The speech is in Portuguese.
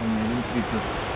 Apanhei um triplo.